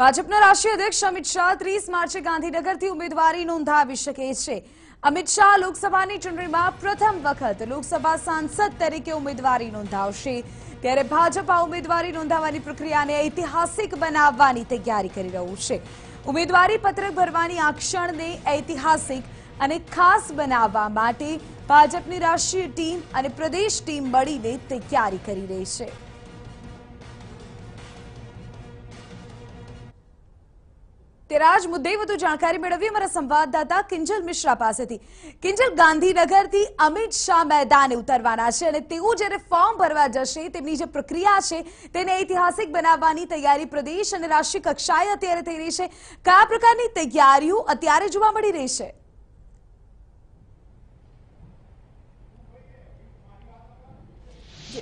ભાજપના રાષ્ટ્રીય અધ્યક્ષ અમિત શાહ ત્રીસ માર્ચે ગાંધીનગરથી ઉમેદવારી નોંધાવી શકે છે. અમિત શાહ લોકસભાની ચૂંટણીમાં પ્રથમ વખત લોકસભા સાંસદ તરીકે ઉમેદવારી નોંધાવશે. ત્યારે ભાજપ આ ઉમેદવારી નોંધાવવાની પ્રક્રિયાને ઐતિહાસિક બનાવવાની તૈયારી કરી રહ્યું છે. ઉમેદવારી પત્રક ભરવાની આ ક્ષણને ઐતિહાસિક અને ખાસ બનાવવા માટે ભાજપની રાષ્ટ્રીય ટીમ અને પ્રદેશ ટીમ મળીને તૈયારી કરી રહી છે. તેરા જ મુદ્દે વધુ જાણકારી મેળવી અમારા સંવાદદાતા કિંજલ મિશ્રા પાસેથી. કિંજલ, ગાંધીનગરથી અમિત શાહ મેદાને ઉતરવાના છે અને તેઓ જ્યારે ફોર્મ ભરવા જશે, તેમની જે પ્રક્રિયા છે તેને ઐતિહાસિક બનાવવાની તૈયારી પ્રદેશ અને રાષ્ટ્રીય કક્ષાએ અત્યારે થઈ રહી છે. કયા પ્રકારની તૈયારીઓ અત્યારે જોવા મળી રહી છે?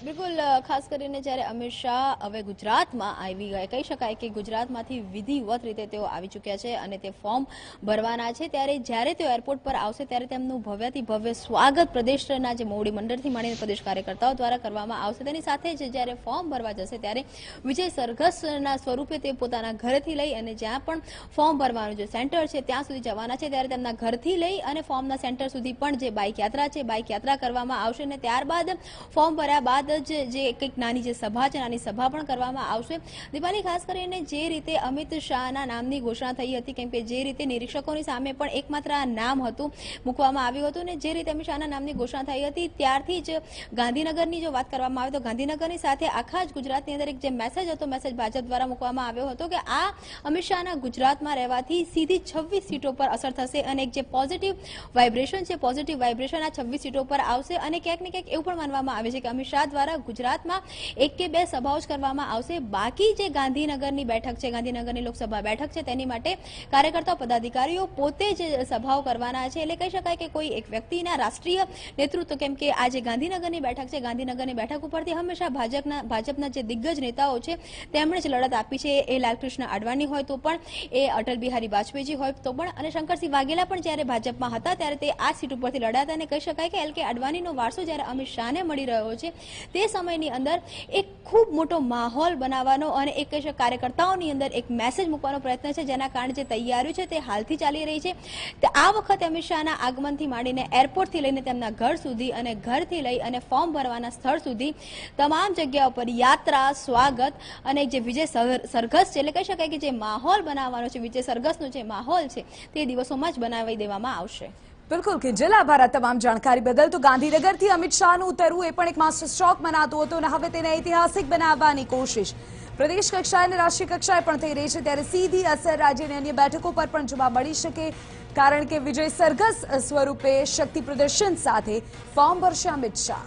બિલકુલ ખાસ કરીને જ્યારે અમિત શાહ હવે ગુજરાતમાં આવી ગયા કહી શકાય કે ગુજરાતમાંથી વિધિવત રીતે તેઓ આવી ચૂક્યા છે અને તે ફોર્મ ભરવાના છે. ત્યારે જ્યારે તેઓ એરપોર્ટ પર આવશે, ત્યારે તેમનું ભવ્યથી ભવ્ય સ્વાગત પ્રદેશના જે મોવડી મંડળથી માંડીને પ્રદેશ કાર્યકર્તાઓ દ્વારા કરવામાં આવશે. તેની સાથે જ જ્યારે ફોર્મ ભરવા જશે, ત્યારે વિજય સરઘસના સ્વરૂપે તે પોતાના ઘરેથી લઈ અને જ્યાં પણ ફોર્મ ભરવાનું જે સેન્ટર છે, ત્યાં સુધી જવાના છે. ત્યારે તેમના ઘરથી લઈ અને ફોર્મના સેન્ટર સુધી પણ જે બાઇક યાત્રા છે, બાઇક યાત્રા કરવામાં આવશે અને ત્યારબાદ ફોર્મ ભર્યા બાદ જ જે કંઈક નાની જે સભા છે, નાની સભા પણ કરવામાં આવશે. દીપાલી, ખાસ કરીને જે રીતે અમિત શાહના નામની ઘોષણા થઈ હતી, કેમ કે જે રીતે નિરીક્ષકોની સામે પણ એકમાત્ર આ નામ હતું મૂકવામાં આવ્યું હતું અને જે રીતે અમિત શાહના નામની ઘોષણા થઈ હતી, ત્યારથી જ ગાંધીનગરની જો વાત કરવામાં આવે તો ગાંધીનગરની સાથે આખા જ ગુજરાતની અંદર એક જે મેસેજ હતો મેસેજ ભાજપ દ્વારા મૂકવામાં આવ્યો હતો કે આ અમિત શાહના ગુજરાતમાં રહેવાથી સીધી છવ્વીસ સીટો પર અસર થશે અને એક જે પોઝિટિવ વાઇબ્રેશન છે પોઝિટિવ વાઇબ્રેશન આ છવ્વીસ સીટો પર આવશે અને ક્યાંક ને ક્યાંક એવું પણ માનવામાં આવે છે કે અમિત શાહ દ્વારા ગુજરાતમાં એક કે બે સભાઓ જ કરવામાં આવશે. બાકી જે ગાંધીનગરની બેઠક છે, ગાંધીનગરની લોકસભા બેઠક છે, તેની માટે કાર્યકર્તા પદાધિકારીઓ પોતે જ સભાઓ કરવાના છે. એટલે કહી શકાય કે કોઈ એક વ્યક્તિના રાષ્ટ્રીય નેતૃત્વ, કેમ કે આ જે ગાંધીનગરની બેઠક છે, ગાંધીનગરની બેઠક ઉપરથી હંમેશા ભાજપના ભાજપના જે દિગ્ગજ નેતાઓ છે, તેમણે જ લડત આપી છે. એ લાલકૃષ્ણ અડવાણી હોય તો પણ, એ અટલ બિહારી વાજપેયીજી હોય તો પણ, અને શંકરસિંહ વાઘેલા પણ જ્યારે ભાજપમાં હતા, ત્યારે તે આ સીટ ઉપરથી લડ્યા હતા. અને કહી શકાય કે એલ કે અડવાણીનો વારસો જ્યારે અમિત શાહને મળી રહ્યો છે તે સમયની અંદર એક ખૂબ મોટો માહોલ બનાવવાનો અને એક કાર્યકર્તાઓની અંદર એક મેસેજ મૂકવાનો પ્રયત્ન છે, જેના કારણે જે તૈયારીઓ છે તે હાલથી ચાલી રહી છે. તે આ વખતે અમિત શાહના આગમનથી માંડીને એરપોર્ટથી લઈને તેમના ઘર સુધી અને ઘરથી લઈ અને ફોર્મ ભરવાના સ્થળ સુધી તમામ જગ્યાઓ પર યાત્રા, સ્વાગત અને જે વિજય સર- સરઘસ છે, એટલે કહી શકાય કે જે માહોલ બનાવવાનો છે, વિજય સરઘસનો જે માહોલ છે, તે દિવસોમાં જ બનાવી દેવામાં આવશે. બિલકુલ, કે જિલ્લા ભારત તમામ જાણકારી બદલ તો ગાંધીનગરથી અમિત શાહનું ઉતરવું એ પણ એક માસ્ટર સ્ટ્રોક મનાતું હતું અને હવે તેને ઐતિહાસિક બનાવવાની કોશિશ. પ્રદેશ કક્ષાએ અને રાષ્ટ્રીય કક્ષાએ પણ થઈ રહી છે, ત્યારે સીધી અસર રાજ્યની અન્ય બેઠકો પર પણ જોવા મળી શકે, કારણ કે વિજય સરઘસ સ્વરૂપે શક્તિ પ્રદર્શન સાથે ફોર્મ ભરશે અમિત શાહ.